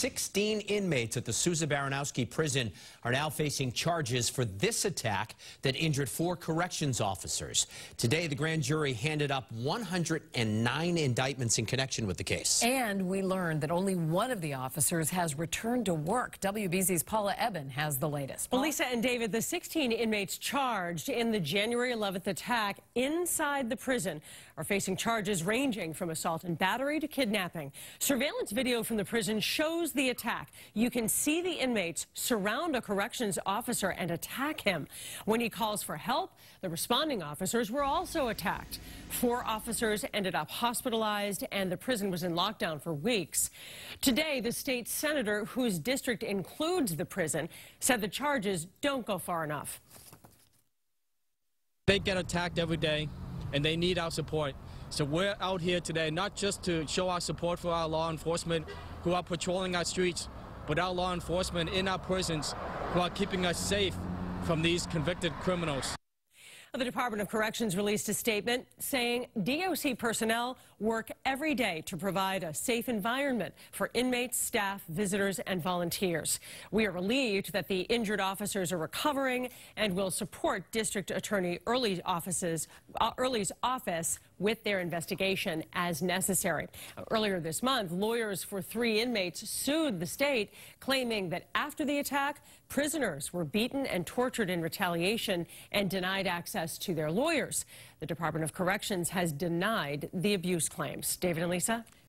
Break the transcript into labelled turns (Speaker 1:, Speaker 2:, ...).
Speaker 1: 16 inmates at the Souza Baranowski prison are now facing charges for this attack that injured four corrections officers. Today, the grand jury handed up 109 indictments in connection with the case.
Speaker 2: And we learned that only one of the officers has returned to work. WBZ's Paula Ebben has the latest.
Speaker 3: Well, Lisa and David, the 16 inmates charged in the January 11th attack inside the prison are facing charges ranging from assault and battery to kidnapping. Surveillance video from the prison shows the attack. You can see the inmates surround a corrections officer and attack him. When he calls for help, the responding officers were also attacked. Four officers ended up hospitalized, and the prison was in lockdown for weeks. Today, the state senator, whose district includes the prison, said the charges don't go far enough.
Speaker 4: They get attacked every day, and they need our support. So we're out here today not just to show our support for our law enforcement who are patrolling our streets, but our law enforcement in our prisons who are keeping us safe from these convicted criminals.
Speaker 3: The Department of Corrections released a statement saying DOC personnel work every day to provide a safe environment for inmates, staff, visitors, and volunteers. We are relieved that the injured officers are recovering and will support District Attorney Early offices, uh, Early's office with their investigation as necessary. Earlier this month, lawyers for three inmates sued the state, claiming that after the attack, prisoners were beaten and tortured in retaliation and denied access to their lawyers. The Department of Corrections has denied the abuse claims. David and Lisa?